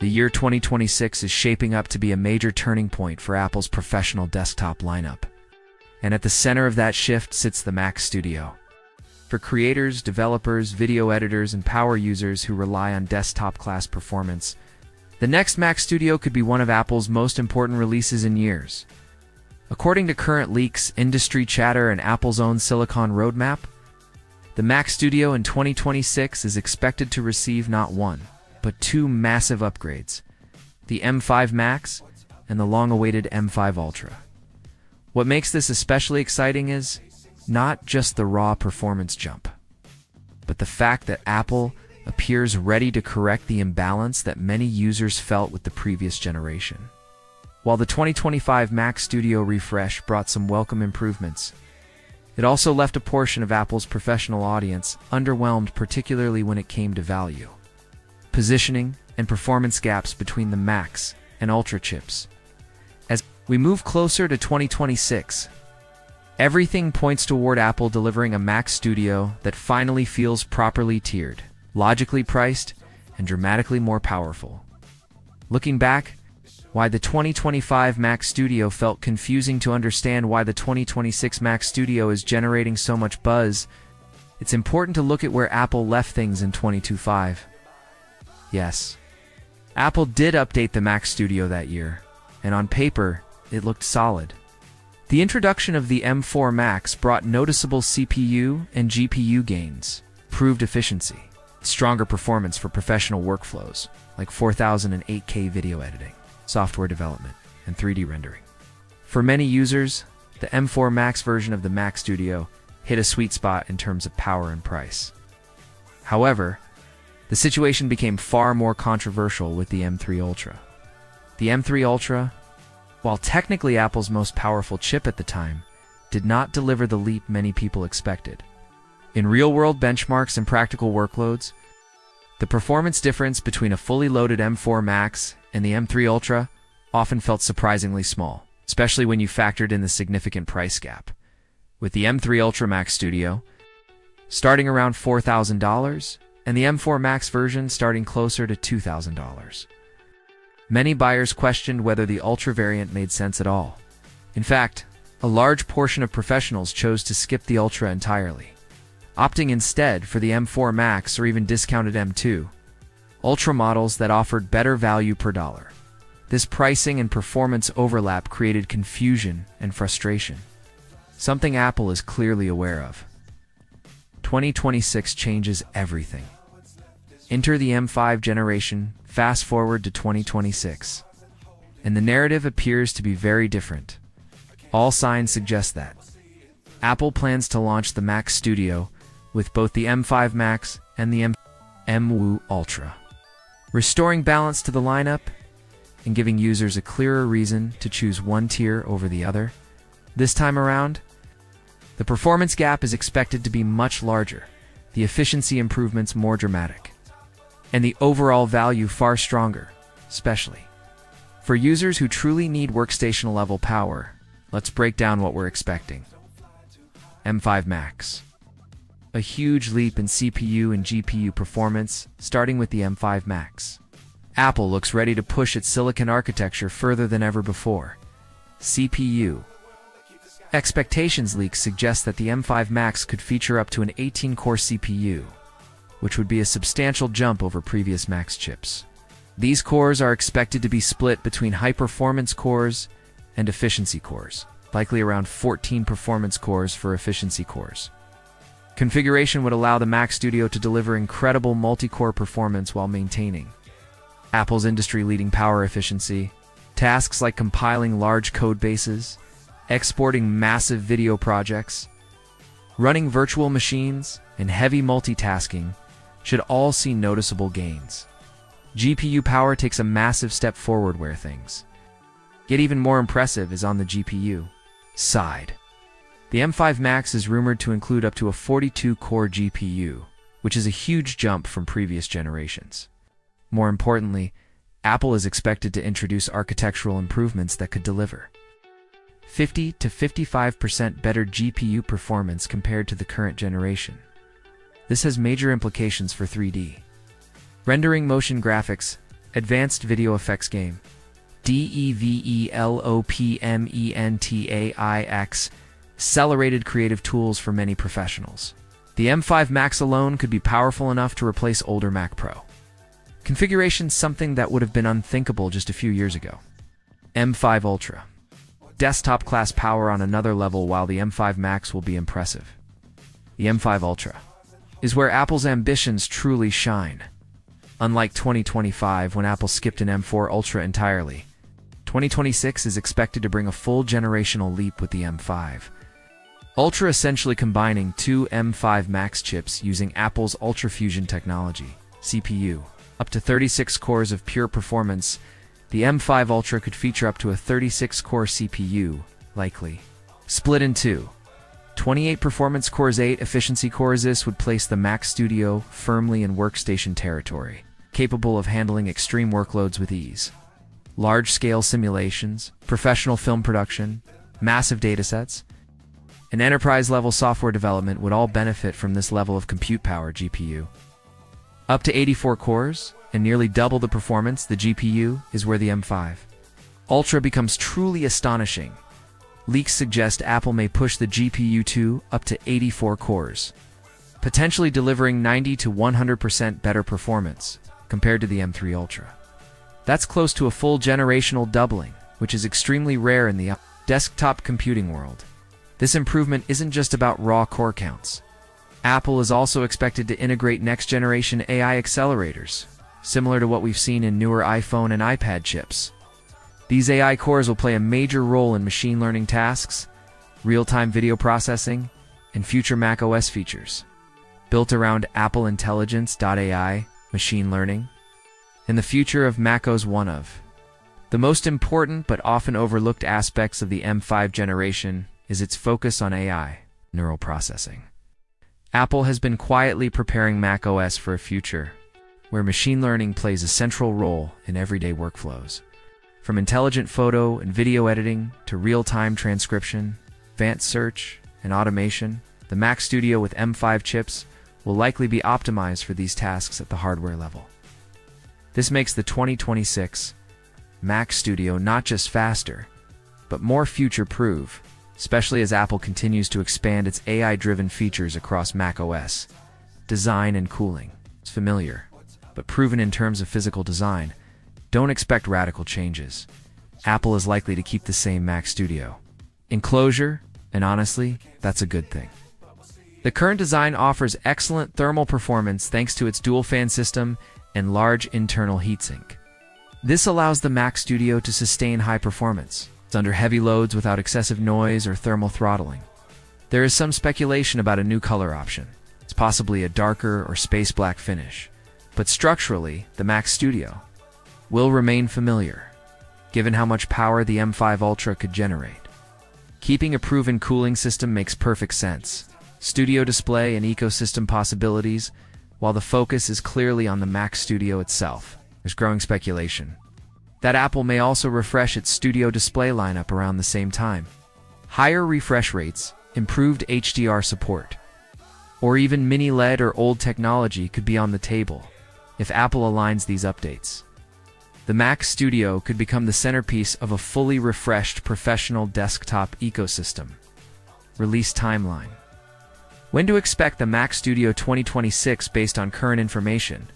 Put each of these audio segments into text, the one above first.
The year 2026 is shaping up to be a major turning point for Apple's professional desktop lineup. And at the center of that shift sits the Mac Studio. For creators, developers, video editors, and power users who rely on desktop class performance, the next Mac Studio could be one of Apple's most important releases in years. According to current leaks, industry chatter, and Apple's own Silicon roadmap, the Mac Studio in 2026 is expected to receive not one, but two massive upgrades the M5 Max and the long awaited M5 Ultra. What makes this especially exciting is not just the raw performance jump, but the fact that Apple appears ready to correct the imbalance that many users felt with the previous generation. While the 2025 Mac Studio refresh brought some welcome improvements, it also left a portion of Apple's professional audience underwhelmed, particularly when it came to value, positioning, and performance gaps between the Max and Ultra chips. As we move closer to 2026, everything points toward Apple delivering a Mac Studio that finally feels properly tiered, logically priced, and dramatically more powerful. Looking back, why the 2025 Mac Studio felt confusing to understand why the 2026 Mac Studio is generating so much buzz, it's important to look at where Apple left things in 2025. Yes, Apple did update the Mac Studio that year, and on paper, it looked solid. The introduction of the M4 Max brought noticeable CPU and GPU gains, improved efficiency, stronger performance for professional workflows like 4008K video editing software development, and 3D rendering. For many users, the M4 Max version of the Mac Studio hit a sweet spot in terms of power and price. However, the situation became far more controversial with the M3 Ultra. The M3 Ultra, while technically Apple's most powerful chip at the time, did not deliver the leap many people expected. In real world benchmarks and practical workloads, the performance difference between a fully loaded M4 Max and the M3 Ultra often felt surprisingly small, especially when you factored in the significant price gap. With the M3 Ultra Mac Studio starting around $4,000 and the M4 Max version starting closer to $2,000. Many buyers questioned whether the Ultra variant made sense at all. In fact, a large portion of professionals chose to skip the Ultra entirely, opting instead for the M4 Max or even discounted M2 ultra models that offered better value per dollar. This pricing and performance overlap created confusion and frustration, something Apple is clearly aware of. 2026 changes everything. Enter the M5 generation, fast forward to 2026. And the narrative appears to be very different. All signs suggest that. Apple plans to launch the Mac Studio with both the M5 Max and the M M Ultra restoring balance to the lineup and giving users a clearer reason to choose one tier over the other. This time around, the performance gap is expected to be much larger, the efficiency improvements more dramatic, and the overall value far stronger, especially. For users who truly need workstation level power, let's break down what we're expecting. M5 Max a huge leap in CPU and GPU performance, starting with the M5 Max. Apple looks ready to push its silicon architecture further than ever before. CPU Expectations leaks suggest that the M5 Max could feature up to an 18-core CPU, which would be a substantial jump over previous Max chips. These cores are expected to be split between high-performance cores and efficiency cores, likely around 14 performance cores for efficiency cores. Configuration would allow the Mac Studio to deliver incredible multi-core performance while maintaining Apple's industry-leading power efficiency, tasks like compiling large code bases, exporting massive video projects, running virtual machines, and heavy multitasking should all see noticeable gains. GPU power takes a massive step forward where things get even more impressive is on the GPU side. The M5 Max is rumored to include up to a 42-core GPU, which is a huge jump from previous generations. More importantly, Apple is expected to introduce architectural improvements that could deliver 50 to 55% better GPU performance compared to the current generation. This has major implications for 3D. Rendering motion graphics, Advanced Video Effects Game. DEVELOPMENTAIX. Accelerated creative tools for many professionals. The M5 Max alone could be powerful enough to replace older Mac Pro. Configuration something that would have been unthinkable just a few years ago. M5 Ultra. Desktop class power on another level while the M5 Max will be impressive. The M5 Ultra is where Apple's ambitions truly shine. Unlike 2025 when Apple skipped an M4 Ultra entirely, 2026 is expected to bring a full generational leap with the M5. Ultra essentially combining two M5 Max chips using Apple's UltraFusion technology, CPU. Up to 36 cores of pure performance, the M5 Ultra could feature up to a 36-core CPU, likely. Split in two. 28 performance cores 8 efficiency cores this would place the Mac Studio firmly in workstation territory, capable of handling extreme workloads with ease. Large-scale simulations, professional film production, massive datasets, and enterprise-level software development would all benefit from this level of compute power GPU. Up to 84 cores, and nearly double the performance, the GPU is where the M5 Ultra becomes truly astonishing. Leaks suggest Apple may push the GPU to up to 84 cores, potentially delivering 90 to 100% better performance compared to the M3 Ultra. That's close to a full generational doubling, which is extremely rare in the desktop computing world. This improvement isn't just about raw core counts. Apple is also expected to integrate next-generation AI accelerators, similar to what we've seen in newer iPhone and iPad chips. These AI cores will play a major role in machine learning tasks, real-time video processing, and future macOS features. Built around Apple Intelligence.ai, machine learning, and the future of macOS one of. The most important but often overlooked aspects of the M5 generation is its focus on AI, neural processing. Apple has been quietly preparing macOS for a future where machine learning plays a central role in everyday workflows. From intelligent photo and video editing to real-time transcription, advanced search, and automation, the Mac Studio with M5 chips will likely be optimized for these tasks at the hardware level. This makes the 2026 Mac Studio not just faster, but more future-proof especially as Apple continues to expand its AI-driven features across macOS. Design and cooling. It's familiar, but proven in terms of physical design. Don't expect radical changes. Apple is likely to keep the same Mac Studio. Enclosure, and honestly, that's a good thing. The current design offers excellent thermal performance thanks to its dual fan system and large internal heatsink. This allows the Mac Studio to sustain high performance, under heavy loads without excessive noise or thermal throttling. There is some speculation about a new color option. It's possibly a darker or space black finish. But structurally, the Mac Studio will remain familiar, given how much power the M5 Ultra could generate. Keeping a proven cooling system makes perfect sense. Studio display and ecosystem possibilities, while the focus is clearly on the Mac Studio itself. There's growing speculation that Apple may also refresh its Studio display lineup around the same time. Higher refresh rates, improved HDR support, or even mini LED or OLED technology could be on the table if Apple aligns these updates. The Mac Studio could become the centerpiece of a fully refreshed professional desktop ecosystem. Release timeline. When to expect the Mac Studio 2026 based on current information?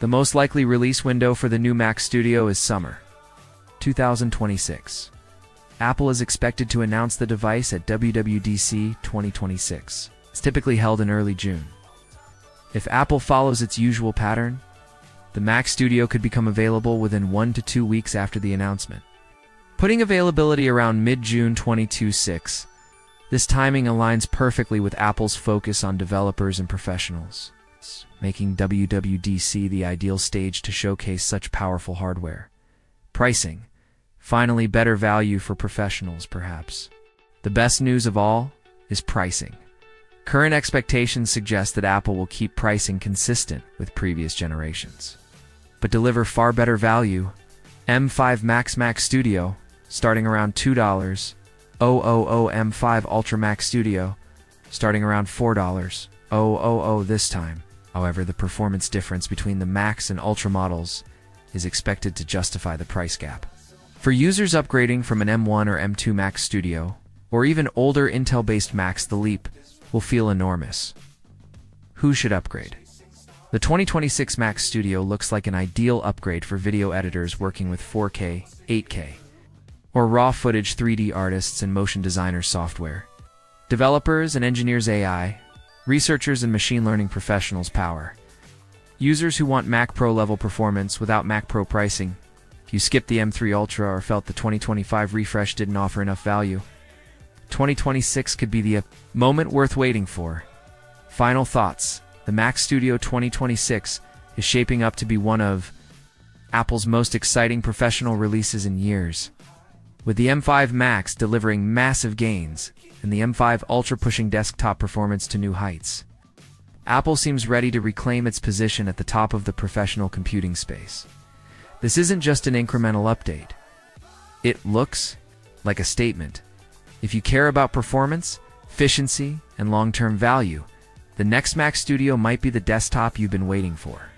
The most likely release window for the new Mac Studio is summer 2026. Apple is expected to announce the device at WWDC 2026. It's typically held in early June. If Apple follows its usual pattern, the Mac Studio could become available within one to two weeks after the announcement. Putting availability around mid-June 2026, this timing aligns perfectly with Apple's focus on developers and professionals making WWDC the ideal stage to showcase such powerful hardware. Pricing. Finally, better value for professionals, perhaps. The best news of all is pricing. Current expectations suggest that Apple will keep pricing consistent with previous generations, but deliver far better value. M5 Max Mac Studio, starting around $2, 000 M5 Ultra Mac Studio, starting around $4, 000 this time. However, the performance difference between the Max and Ultra models is expected to justify the price gap. For users upgrading from an M1 or M2 Mac Studio, or even older Intel-based Macs, the leap will feel enormous. Who should upgrade? The 2026 Mac Studio looks like an ideal upgrade for video editors working with 4K, 8K, or raw footage 3D artists and motion designers software. Developers and engineers AI, researchers and machine learning professionals power. Users who want Mac Pro level performance without Mac Pro pricing. If you skipped the M3 Ultra or felt the 2025 refresh didn't offer enough value, 2026 could be the uh, moment worth waiting for. Final thoughts. The Mac Studio 2026 is shaping up to be one of Apple's most exciting professional releases in years. With the M5 Max delivering massive gains and the M5 Ultra pushing desktop performance to new heights, Apple seems ready to reclaim its position at the top of the professional computing space. This isn't just an incremental update. It looks like a statement. If you care about performance, efficiency, and long-term value, the next Mac Studio might be the desktop you've been waiting for.